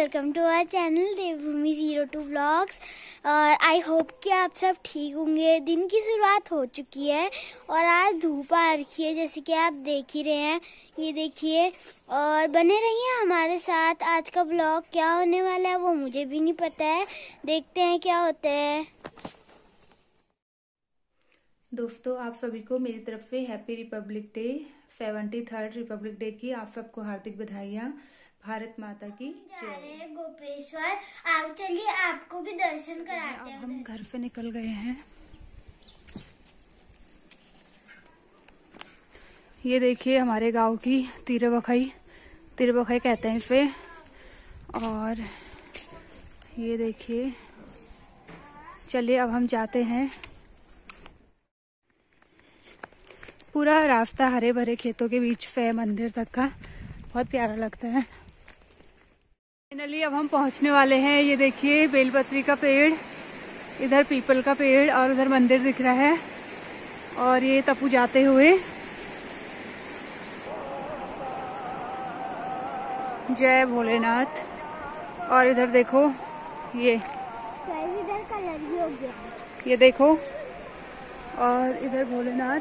Welcome to our channel Devbhoomi zero two blogs और I hope कि आप सब ठीक होंगे। दिन की शुरुआत हो चुकी है और आज धूप आ रखी है, जैसे कि आप देख ही रहे हैं। ये देखिए, और बने रहिए हमारे साथ। आज का ब्लॉग क्या होने वाला है, वो मुझे भी नहीं पता है। देखते हैं क्या होता है। दोस्तों, आप सभी को मेरी तरफ़ से happy republic day seventy republic day की आप सबको हार्दिक बधाइयाँ। भारत माता की जा रहे हैं गोपेश्वर। आप चलिए आपको भी दर्शन कराते अब हैं हम घर से निकल गए हैं। ये देखिए हमारे गाँव की तिरबखई तिरबखई कहते हैं इसे। और ये देखिए। चलिए अब हम जाते हैं। पूरा रास्ता हरे भरे खेतों के बीच से मंदिर तक का। बहुत प्यारा लगता है। फाइनली अब हम पहुँचने वाले हैं। ये देखिए, बेलपत्री का पेड़, इधर पीपल का पेड़ और उधर मंदिर दिख रहा है। और ये तपू जाते हुए। जय भोलेनाथ। और इधर देखो, ये। इधर कलर हो गया ये देखो। और इधर भोलेनाथ।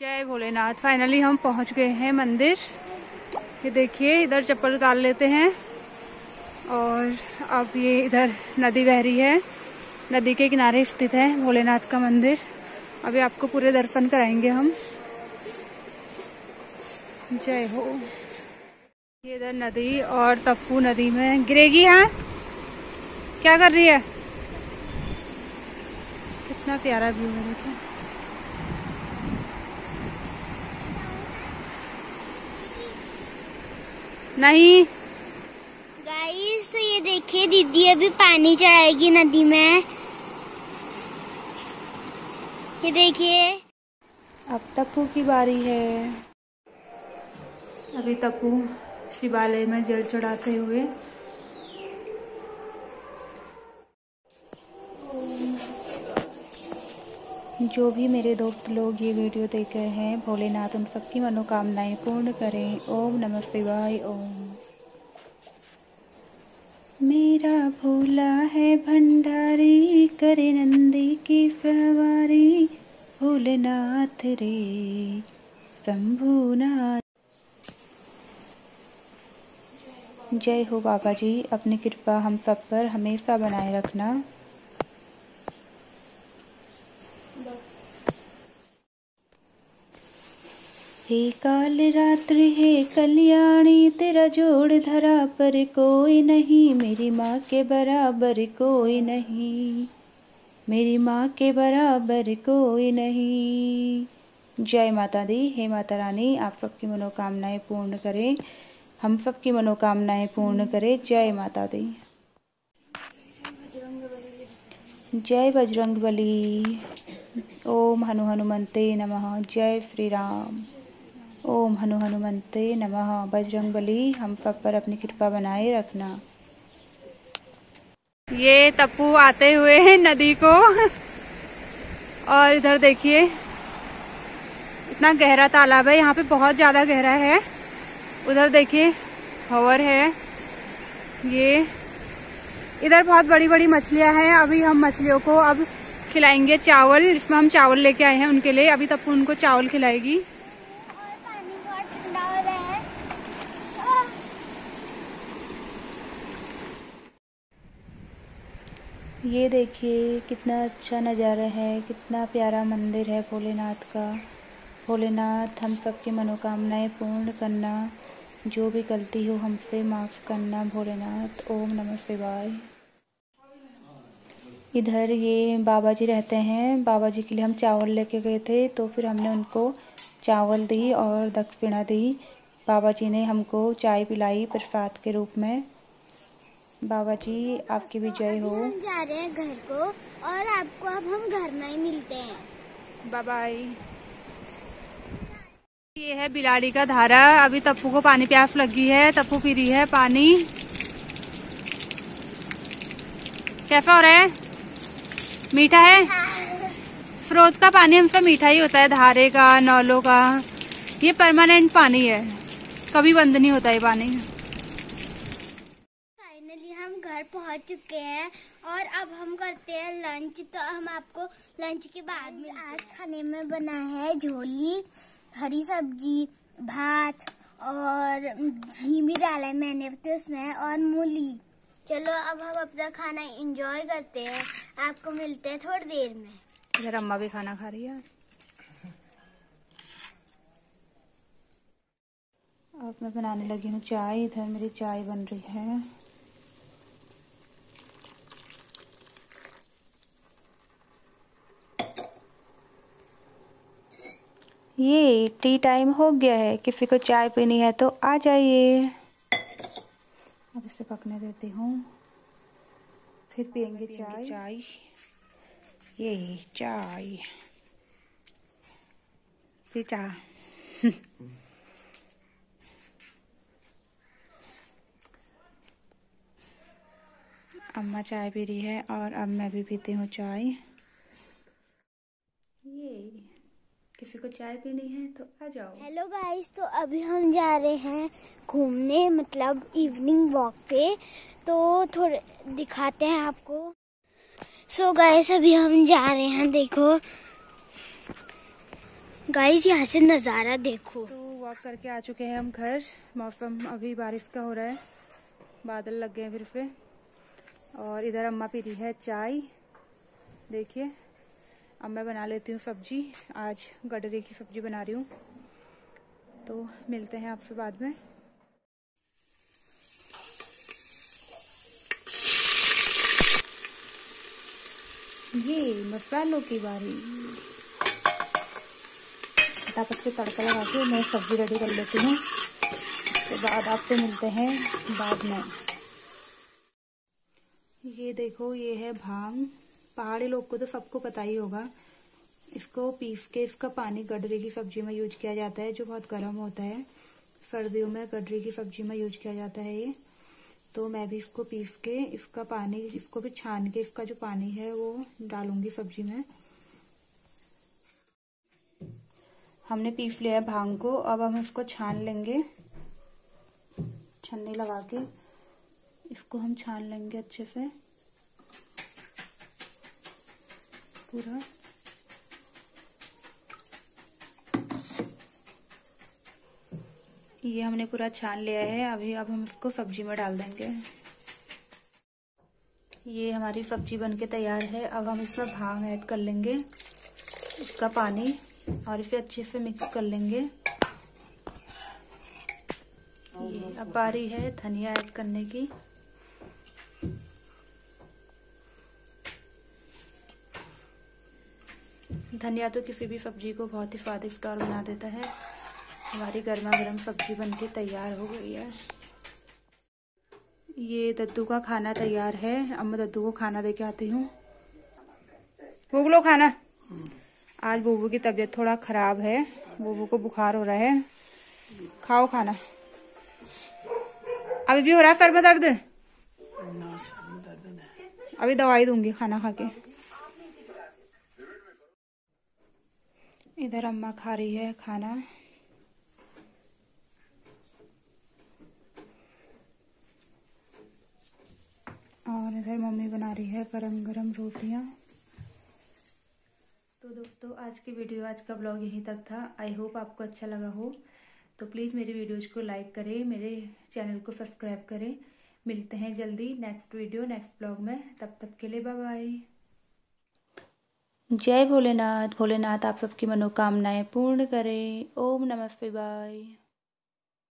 जय भोलेनाथ। फाइनली हम पहुँच गए हैं मंदिर। ये देखिए, इधर चप्पल उतार लेते हैं। और अब ये इधर नदी बह रही है। नदी के किनारे स्थित है भोलेनाथ का मंदिर। अभी आपको पूरे दर्शन कराएँगे हम। जय हो। ये इधर नदी और तप्पू नदी में गिरेगी हाँ क्या कर रही है? कितना प्यारा व्यू है देखिए नहीं। गाइस तो ये देखिए दीदी अभी पानी चढ़ाएगी नदी में। ये देखिए। अब तप्पू की बारी है। अभी तप्पू शिवालय में जल चढ़ाते हुए जो भी मेरे दोस्त लोग ये वीडियो देख रहे हैं, भोलेनाथ, उन सबकी मनोकामनाएँ पूर्ण करें। ओम नमः शिवाय, ओम। मेरा भोला है भंडारी, करे नंदी की सवारी। भोलेनाथ रे शंभुनाथ जय हो बाबा जी, अपनी कृपा हम सब पर हमेशा बनाए रखना। हे काल रात्रि, हे कल्याणी, तेरा जोड़ धरा पर कोई नहीं। मेरी माँ के बराबर कोई नहीं। मेरी माँ के बराबर कोई नहीं। जय माता दी। हे माता रानी, आप सबकी मनोकामनाएँ पूर्ण करें। हम सबकी मनोकामनाएँ पूर्ण करें। जय माता दी। जय बजरंग बली ओम हनु हनुमंते नमः। जय श्री राम ओम हनु हनुमंते नमः। बजरंग बली हम सब पर अपनी कृपा बनाए रखना। ये तप्पू आते हुए हैं नदी को। और इधर देखिए, इतना गहरा तालाब है, यहाँ पे बहुत ज़्यादा गहरा है। उधर देखिए, हवर है। ये, इधर बहुत बड़ी बड़ी मछलियाँ हैं। अभी हम मछलियों को अब खिलाएँगे चावल। इसमें हम चावल लेके आए हैं उनके लिए। अभी तप्पू उनको चावल खिलाएगी। ये देखिए, कितना अच्छा नज़ारा है, कितना प्यारा मंदिर है भोलेनाथ का। भोलेनाथ, हम सबकी मनोकामनाएँ पूर्ण करना, जो भी गलती हो हमसे माफ़ करना। भोलेनाथ, ओम नमः शिवाय। इधर ये बाबा जी रहते हैं। बाबा जी के लिए हम चावल लेके गए थे तो फिर हमने उनको चावल दी और दक्षिणा दी। बाबा जी ने हमको चाय पिलाई प्रसाद के रूप में। बाबा जी आपकी भी जय हो। हम जा रहे हैं घर को और आपको अब हम घर में ही मिलते हैं। बाय बाय ये है बिलाड़ी का धारा। अभी तप्पू को पानी प्यास लगी है। तप्पू पी रही है पानी। कैसा हो रहा है? मीठा है? फ्रोत का पानी हमसे मीठा ही होता है, धारे का, नौलों का। ये परमानेंट पानी है। कभी बंद नहीं होता ये पानी। फाइनली हम घर पहुँच चुके हैं और अब हम करते हैं लंच तो हम आपको लंच के बाद में आज खाने में बना है झोली, हरी सब्ज़ी, भात और घी भी डाला है मैंने तो उसमें और मूली। चलो, अब हम अपना खाना इंजॉय करते हैं। आपको मिलते हैं थोड़ी देर में। इधर अम्मा भी खाना खा रही है। अब मैं बनाने लगी हूँ चाय। इधर मेरी चाय बन रही है। ये टी टाइम हो गया है। किसी को चाय पीनी है तो आ जाइए। अब इसे पकने देती हूँ। फिर पियेंगे चाय। चाय। ये चाय। पी चाय अम्मा चाय पी रही है और अब मैं भी पीती हूँ चाय। ये। किसी को चाय पीनी है तो आ जाओ। हेलो गाइस तो अभी हम जा रहे हैं घूमने मतलब इवनिंग वॉक पे। तो थोड़े दिखाते हैं आपको। सो so गाइस अभी हम जा रहे हैं देखो। गाइस यहाँ से नज़ारा देखो। तो वॉक करके आ चुके हैं हम घर। मौसम अभी बारिश का हो रहा है। बादल लग गए फिर से। और इधर अम्मा पी रही है चाय। देखिए। अब मैं बना लेती हूँ सब्ज़ी। आज गडरे की सब्ज़ी बना रही हूँ। तो मिलते हैं आपसे बाद में। ये मसालों की बारी। फटाफट से तड़का लगा के मैं सब्ज़ी रेडी कर लेती हूँ। तो बाद आपसे मिलते हैं बाद में। ये देखो, ये है भाँग। पहाड़ी लोग को तो सबको पता ही होगा। इसको पीस के इसका पानी गडरे की सब्ज़ी में यूज़ किया जाता है, जो बहुत गर्म होता है। सर्दियों में गडरे की सब्ज़ी में यूज़ किया जाता है ये। तो मैं भी इसको पीस के इसका पानी, इसको भी छान के इसका जो पानी है वो डालूँगी सब्ज़ी में। हमने पीस लिया है भाँग को। अब हम इसको छान लेंगे। छन्नी लगा के इसको हम छान लेंगे अच्छे से। पूरा। ये हमने पूरा छान लिया है, अभी अब हम इसको सब्ज़ी में डाल देंगे। ये हमारी सब्ज़ी बनके तैयार है, अब हम इसमें भाँग ऐड कर लेंगे, इसका पानी, और इसे अच्छे से मिक्स कर लेंगे। ये अब बारी है धनिया ऐड करने की। धनिया तो किसी भी सब्ज़ी को बहुत ही स्वादिष्ट और बना देता है। हमारी गर्मा गर्म सब्ज़ी बनके तैयार हो गई है। ये दद्दू का खाना तैयार है। अब मैं दद्दू को खाना दे के आती हूँ। भूख लो खाना। आज बूबू की तबीयत थोड़ा खराब है। बूबू को बुखार हो रहा है। खाओ खाना। अभी भी हो रहा है सर में दर्द? अभी दवाई दूँगी खाना खा के इधर अम्मा खा रही है खाना। और इधर मम्मी बना रही है गरम गरम रोटियाँ। तो दोस्तों, आज की वीडियो, आज का ब्लॉग यहीं तक था। आई होप आपको अच्छा लगा हो। तो प्लीज़ मेरी वीडियोज़ को लाइक करें, मेरे चैनल को सब्सक्राइब करें। मिलते हैं जल्दी नेक्स्ट वीडियो, नेक्स्ट ब्लॉग में। तब तक के लिए बाय बाय जय भोलेनाथ भोलेनाथ आप सबकी मनोकामनाएँ पूर्ण करें। ओम नमः शिवाय।